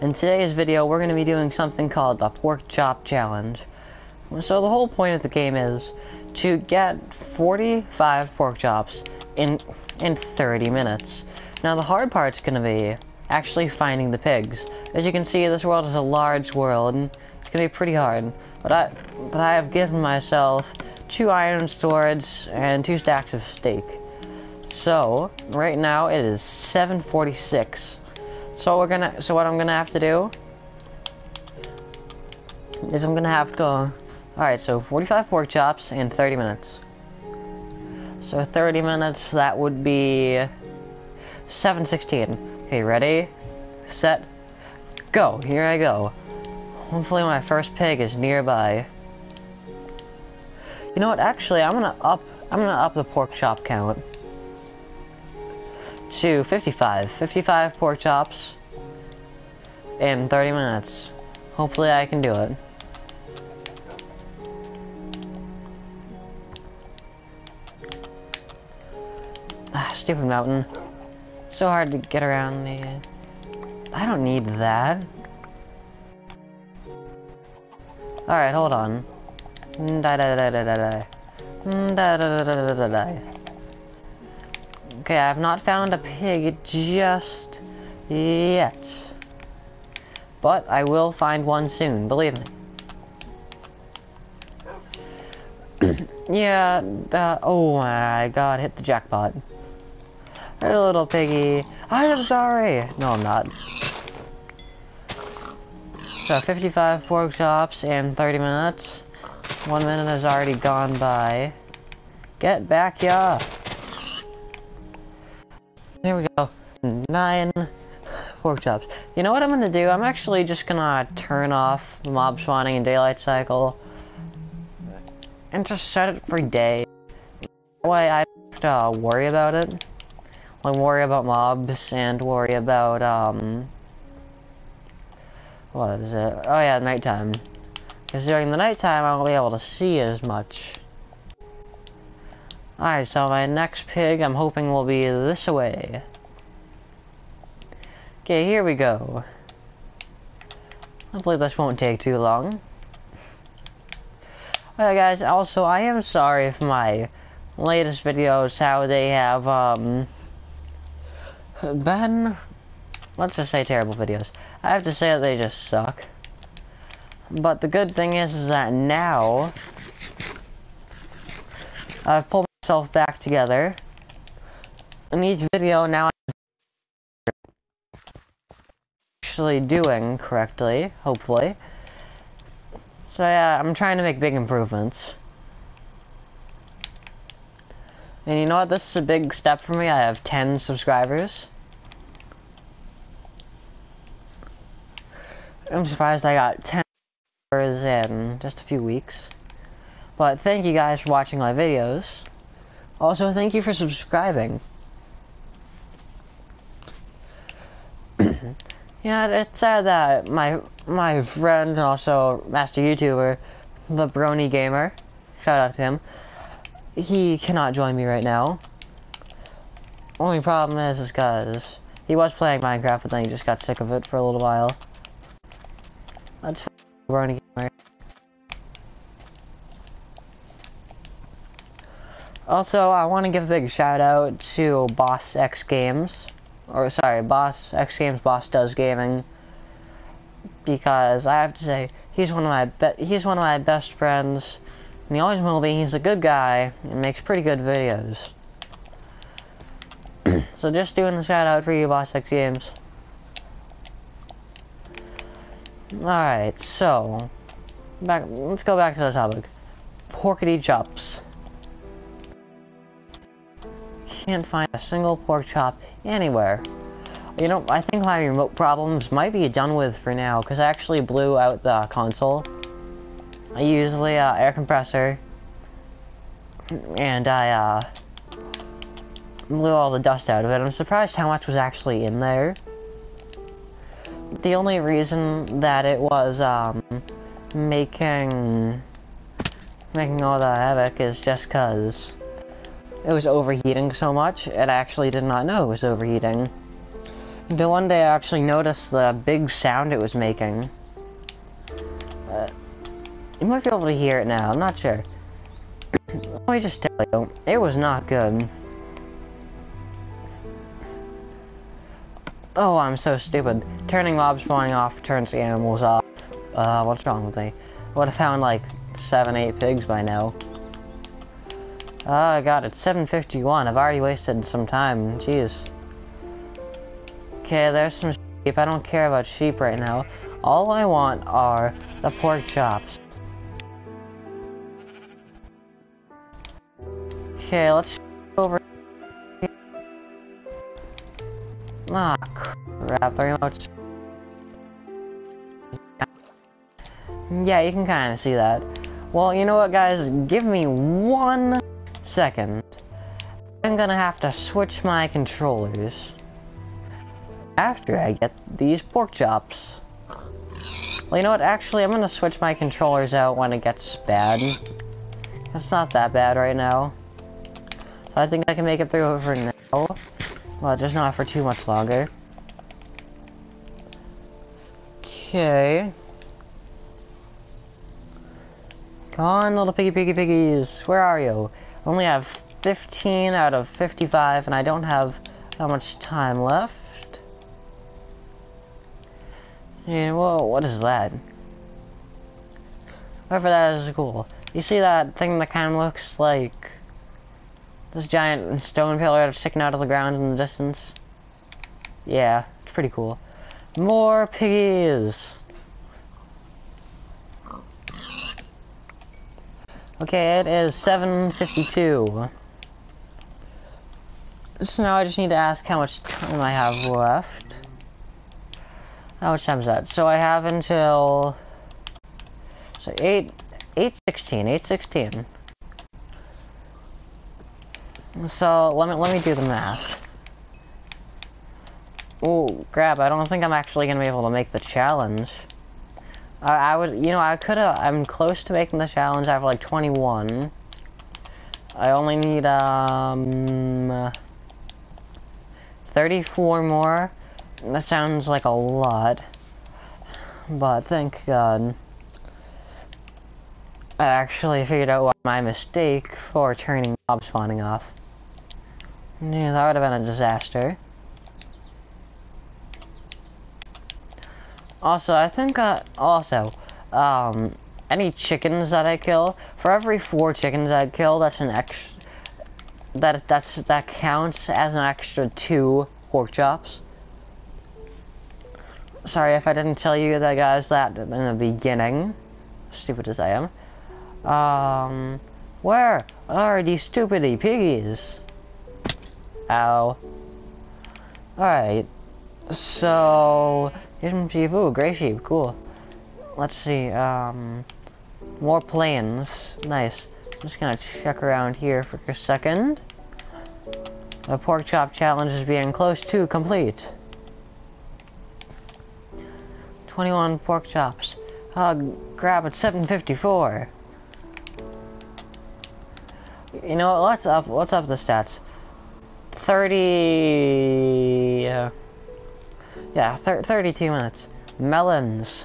In today's video, we're going to be doing something called the Pork Chop Challenge. So the whole point of the game is to get 45 pork chops in in 30 minutes. Now the hard part's going to be actually finding the pigs. As you can see, this world is a large world, and it's going to be pretty hard. But I, but I have given myself two iron swords and two stacks of steak. So right now it is 7:46. So we're gonna. So what I'm gonna have to do is I'm gonna have to. All right. So 45 pork chops in 30 minutes. So 30 minutes. That would be 7:16. Okay, ready, set, go. Here I go. Hopefully my first pig is nearby. You know what? Actually, I'm gonna up. I'm gonna up the pork chop count to 55. 55 pork chops in 30 minutes. Hopefully I can do it. Ah, stupid mountain. So hard to get around the... I don't need that. Alright, hold on. Okay, I have not found a pig just yet. But I will find one soon, believe me. yeah, uh, oh my god, hit the jackpot. Hey, little piggy. I am sorry. No, I'm not. So, 55 pork chops in 30 minutes. One minute has already gone by. Get back, yeah. Here we go. Nine pork chops. You know what I'm gonna do? I'm actually just gonna turn off mob spawning and daylight cycle and just set it for day. That way I don't have to uh, worry about it. Like worry about mobs and worry about um what is it? Oh yeah, nighttime. Because during the nighttime I won't be able to see as much. Alright, so my next pig I'm hoping will be this way. Okay, here we go. Hopefully this won't take too long. Alright guys, also I am sorry if my latest videos, how they have, um, been, let's just say terrible videos. I have to say that they just suck. But the good thing is, is that now, I've pulled myself back together. In each video now I'm actually doing correctly, hopefully. So yeah, I'm trying to make big improvements. And you know what, this is a big step for me, I have 10 subscribers. I'm surprised I got 10 in just a few weeks. But thank you guys for watching my videos. Also, thank you for subscribing. yeah, it's sad that my my friend and also master YouTuber, the Brony Gamer, shout out to him, he cannot join me right now. Only problem is, is because he was playing Minecraft, but then he just got sick of it for a little while. That's Brony Gamer. Also, I want to give a big shout out to Boss X Games, or sorry, Boss X Games, Boss Does Gaming, because I have to say he's one of my be- he's one of my best friends, and he always will be. He's a good guy and makes pretty good videos. so just doing a shout out for you, Boss X Games. All right, so back. Let's go back to the topic. Porkity chops can't find a single pork chop anywhere. You know, I think my remote problems might be done with for now, because I actually blew out the console. I the uh, air compressor, and I uh, blew all the dust out of it. I'm surprised how much was actually in there. The only reason that it was um, making making all the havoc is just because it was overheating so much, and I actually did not know it was overheating. The one day I actually noticed the big sound it was making. Uh, you might be able to hear it now, I'm not sure. Let me just tell you, it was not good. Oh, I'm so stupid. Turning mob spawning off turns the animals off. Uh, what's wrong with me? I would have found like seven, eight pigs by now. Oh, I got it. 751. I've already wasted some time. Jeez. Okay, there's some sheep. I don't care about sheep right now. All I want are the pork chops. Okay, let's over here. Ah, crap, very much. Yeah, you can kind of see that. Well, you know what, guys? Give me one second. I'm gonna have to switch my controllers after I get these pork chops. Well, you know what? Actually, I'm gonna switch my controllers out when it gets bad. It's not that bad right now. So I think I can make it through for now. Well, just not for too much longer. Okay. Come on, little piggy piggy piggies. Where are you? Only have 15 out of 55, and I don't have that much time left. Yeah, whoa, what is that? Whatever that is cool. You see that thing that kind of looks like this giant stone pillar sticking out of the ground in the distance? Yeah, it's pretty cool. More piggies! Okay, it is 7.52. So now I just need to ask how much time I have left. How much time is that? So I have until... So 8... 8.16, 8.16. So, let me, let me do the math. Oh, grab, I don't think I'm actually gonna be able to make the challenge. I, I would, you know, I could have, I'm close to making the challenge. I have like 21. I only need, um, 34 more. That sounds like a lot. But thank God. I actually figured out my mistake for turning mob spawning off. Yeah, that would have been a disaster. Also, I think, uh, also, um, any chickens that I kill, for every four chickens I kill, that's an extra, that, that's, that counts as an extra two pork chops. Sorry if I didn't tell you that, guys, that in the beginning. Stupid as I am. Um, where are these stupidity piggies? Ow. Alright. So, sheep. Ooh, gray sheep. Cool. Let's see. Um, more plains, Nice. I'm just gonna check around here for a second. The pork chop challenge is being close to complete. 21 pork chops. Uh, grab at 754. You know, let's up, let's up the stats. 30, uh, yeah, 32 minutes. Melons.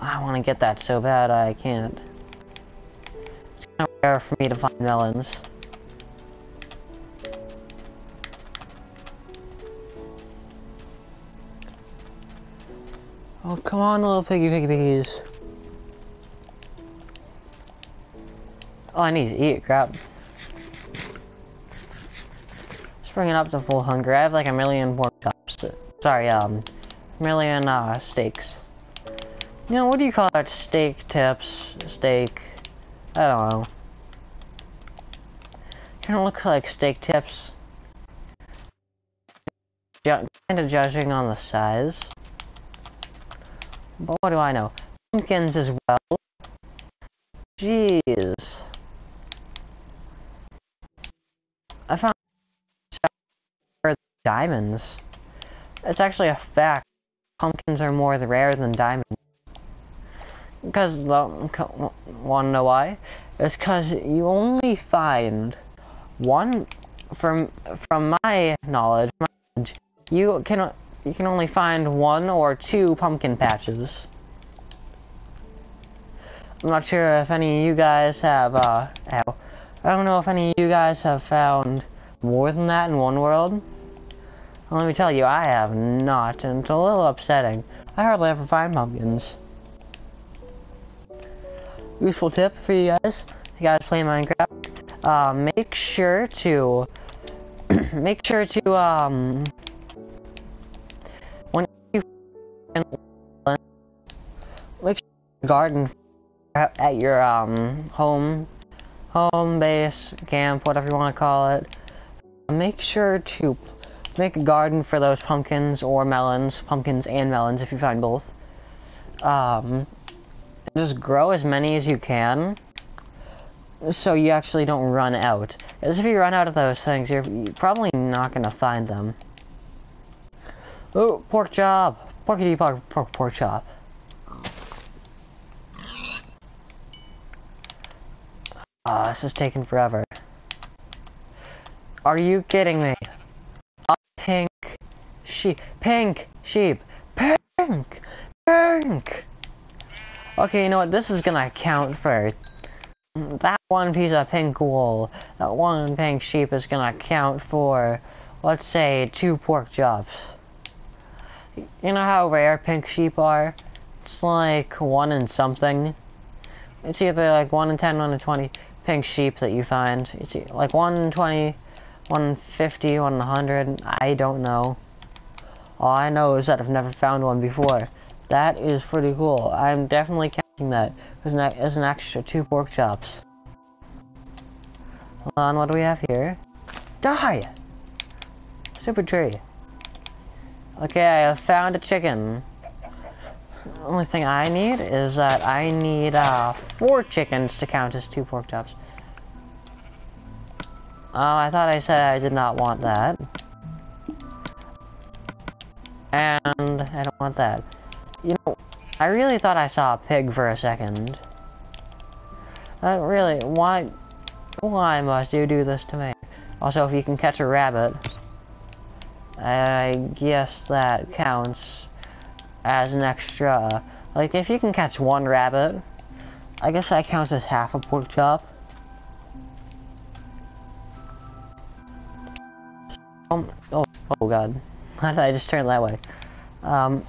I want to get that so bad I can't. It's kind of rare for me to find melons. Oh, come on, little piggy piggy piggies. Oh, I need to eat, crap. Just it up to full hunger. I have like a million pork chops. Sorry, um, million, uh, steaks. You know, what do you call that? Steak tips? Steak... I don't know. Kind of look like steak tips. Kind of judging on the size. But what do I know? Pumpkins as well. Jeez. I found diamonds. It's actually a fact. Pumpkins are more rare than diamonds. Because, wanna know why? It's because you only find one from from my knowledge, my knowledge, you can you can only find one or two pumpkin patches. I'm not sure if any of you guys have, uh, I don't know if any of you guys have found more than that in one world. Let me tell you, I have not, and it's a little upsetting. I hardly ever find pumpkins. Useful tip for you guys, if you guys play Minecraft, uh, make sure to, make sure to, um, when you make sure garden at your um home home base camp whatever you want to call it make sure to make a garden for those pumpkins or melons pumpkins and melons if you find both. Um just grow as many as you can so you actually don't run out. Because if you run out of those things you're probably not going to find them. Oh pork chop. Porky pork pork pork chop. Ah, this is taking forever. Are you kidding me? Pink sheep. Pink sheep. Pink! Pink! Okay, you know what? This is gonna count for that one piece of pink wool. That one pink sheep is gonna count for, let's say, two pork chops. You know how rare pink sheep are? It's like one in something. It's either like 1 in 10, 1 in 20 pink sheep that you find. It's like 1 in 20, 1 in 50, 1 in 100. I don't know. All I know is that I've never found one before. That is pretty cool. I'm definitely counting that as an, as an extra two pork chops. Hold on, what do we have here? Die! Super tree. Okay, I have found a chicken. The only thing I need is that I need uh, four chickens to count as two pork chops. Oh, I thought I said I did not want that. And I don't want that. You know, I really thought I saw a pig for a second. Uh, really, why, why must you do this to me? Also, if you can catch a rabbit, I guess that counts as an extra. Like, if you can catch one rabbit, I guess that counts as half a pork chop. Um, oh, oh god. I just turned that way? Um,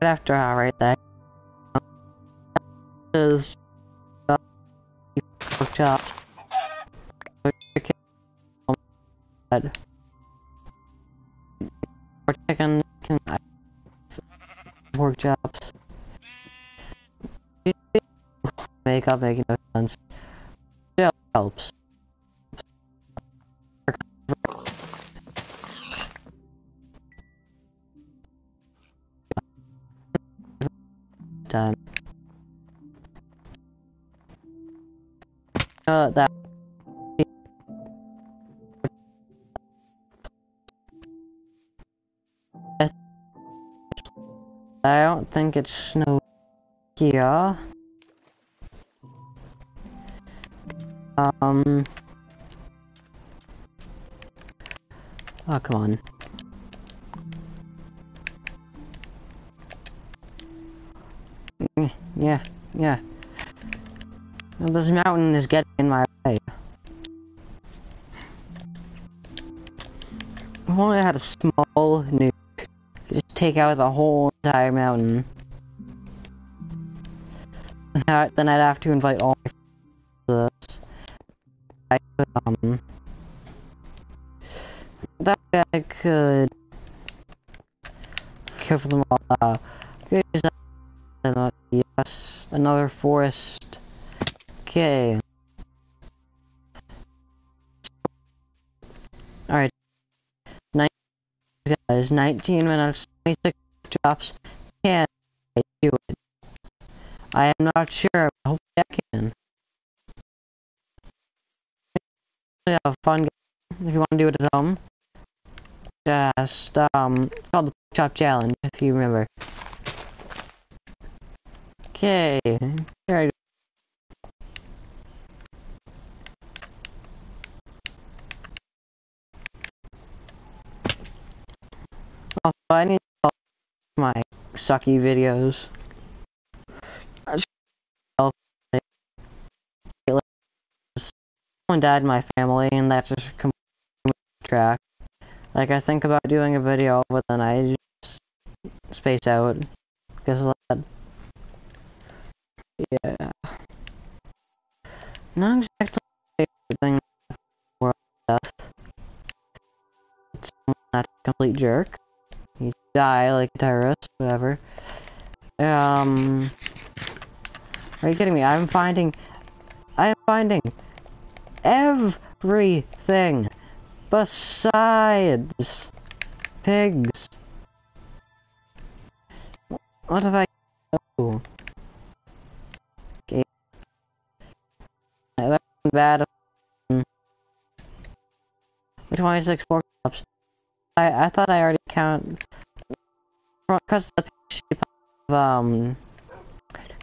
after I write that is uh, pork chops. Or chicken can pork chops. Makeup making no sense. Still helps. I don't think it's snow here. Um. Oh, come on. Yeah, yeah. Well, this mountain is getting in my way. If only I had a small nuke. Take out the whole entire mountain. Then I'd have to invite all my friends. I could, um... That I could... Kill them all. Uh, Yes, another forest. Okay. Alright. Guys. 19 minutes, 26 drops. Can I do it? I am not sure, but hopefully I can. Have a fun game if you want to do it at home. Just, um, it's called the Chop Challenge, if you remember. Okay, here Also, I need sucky videos. Someone died in my family, and that's just completely track. Like, I think about doing a video, but then I just space out because that. Yeah. Not exactly everything world death. It's not a complete jerk. Die like a terrorist, whatever. Um, are you kidding me? I'm finding, I'm finding everything besides pigs. What if I? Oh, okay. That's bad. 26 pork chops. I I thought I already count because the of um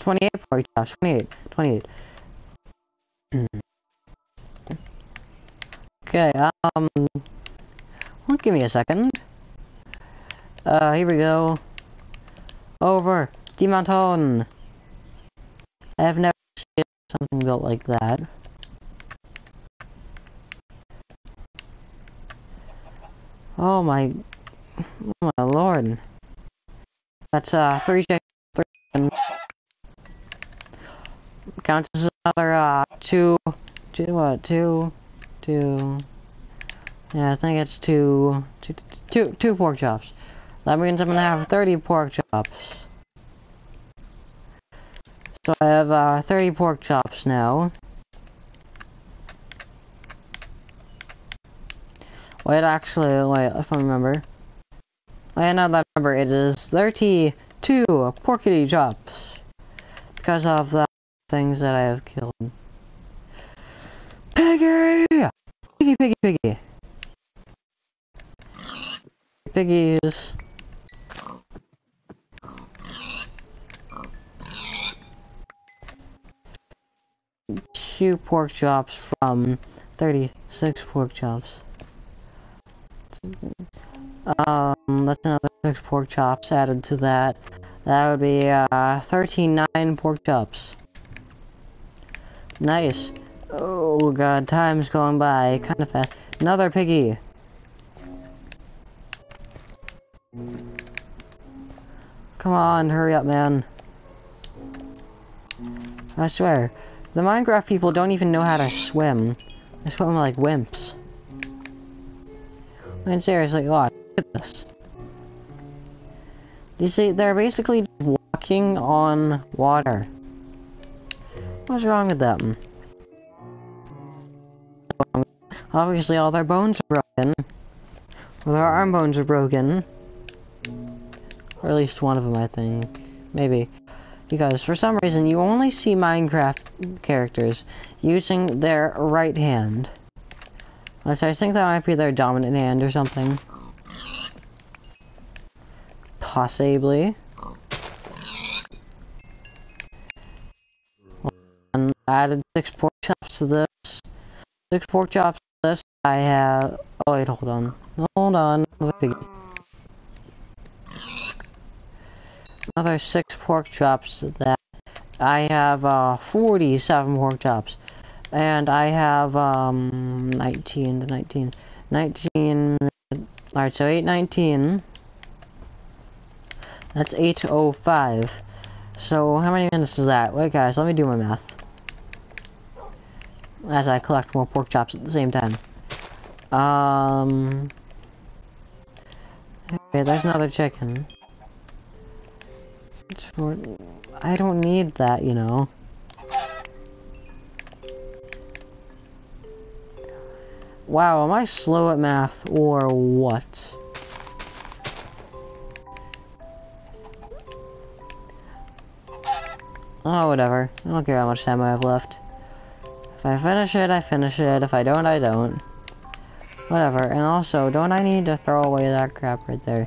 28 pork chops. 28. 28. okay. Um. Well, give me a second. Uh, here we go. Over the mountain. I have never seen something built like that. Oh my, oh my lord. That's uh three chicken, three. Counts as another uh two, two what two, two. Yeah, I think it's two, two, two, two pork chops. That means I'm gonna have 30 pork chops. So I have uh 30 pork chops now. Wait, actually, wait, if I remember. I know that number it is 32 porkity chops. Because of the things that I have killed. Piggy! Piggy, piggy, piggy. Piggies. Two pork chops from 36 pork chops. Um, that's another six pork chops added to that. That would be, uh, 39 pork chops. Nice. Oh god, time's going by kind of fast. Another piggy. Come on, hurry up, man. I swear, the Minecraft people don't even know how to swim. They swim like wimps. I mean, seriously, watch. At this. You see, they're basically walking on water. What's wrong with them? Obviously, all their bones are broken. Or their arm bones are broken. Or at least one of them, I think. Maybe. Because for some reason, you only see Minecraft characters using their right hand. Which I think that might be their dominant hand or something. Possibly. And I added six pork chops to this. Six pork chops to this. I have. Oh wait, hold on. Hold on. Another six pork chops to that. I have uh, 47 pork chops. And I have um 19 to 19. 19. Alright, so 819. That's 8.05. So, how many minutes is that? Wait, guys, let me do my math. As I collect more pork chops at the same time. Um... Okay, there's another chicken. For... I don't need that, you know. Wow, am I slow at math or what? Oh, whatever. I don't care how much time I have left. If I finish it, I finish it. If I don't, I don't. Whatever. And also, don't I need to throw away that crap right there?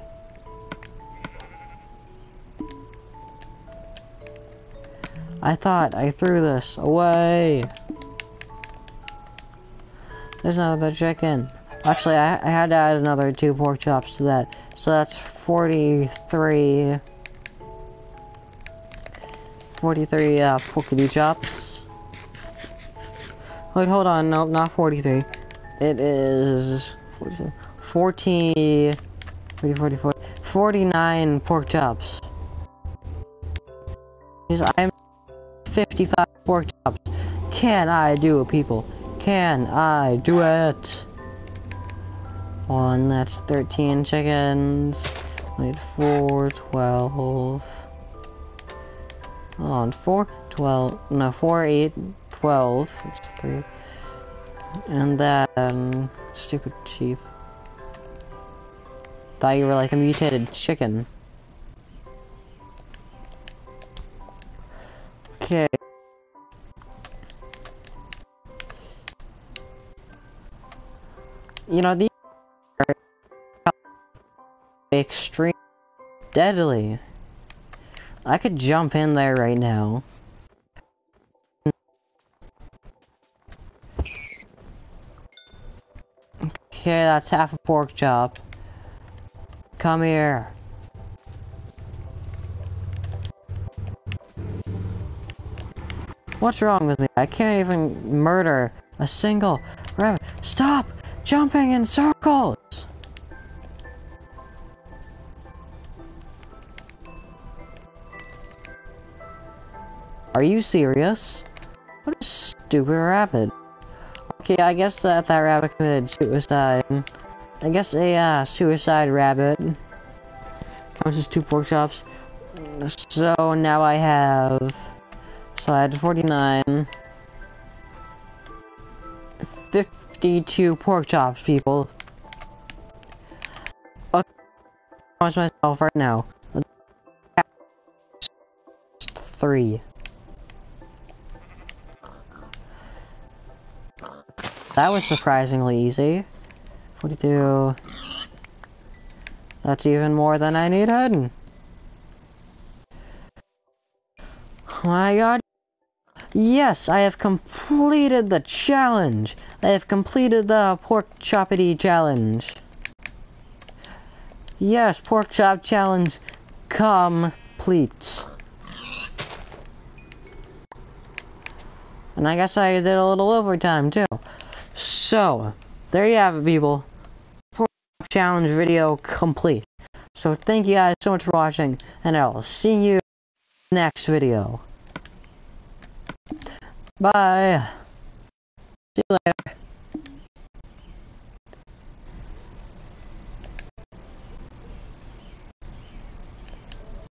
I thought I threw this away. There's another chicken. Actually, I, I had to add another two pork chops to that. So that's 43... 43 uh, chops. Wait, hold on. Nope, not 43. It is 40, 40, 40, 40, 49 pork chops. I'm 55 pork chops. Can I do it, people? Can I do it? One, that's 13 chickens. Wait, 4, 12. Hold on, 4, 12, no, 4, 8, 12. That's 3. And then, stupid sheep. Thought you were like a mutated chicken. Okay. You know, these are extreme deadly. I could jump in there right now. Okay, that's half a pork chop. Come here. What's wrong with me? I can't even murder a single rabbit. Stop jumping in circles! Are you serious? What a stupid rabbit. Okay, I guess that that rabbit committed suicide. I guess a uh, suicide rabbit Comes as two pork chops. So now I have... So I had 49... 52 pork chops, people. Okay, I myself right now. Three. That was surprisingly easy. 42. That's even more than I needed. My god. Yes, I have completed the challenge. I have completed the pork choppity challenge. Yes, pork chop challenge complete. And I guess I did a little overtime too. So, there you have it, people. Challenge video complete. So, thank you guys so much for watching, and I'll see you next video. Bye. See you later.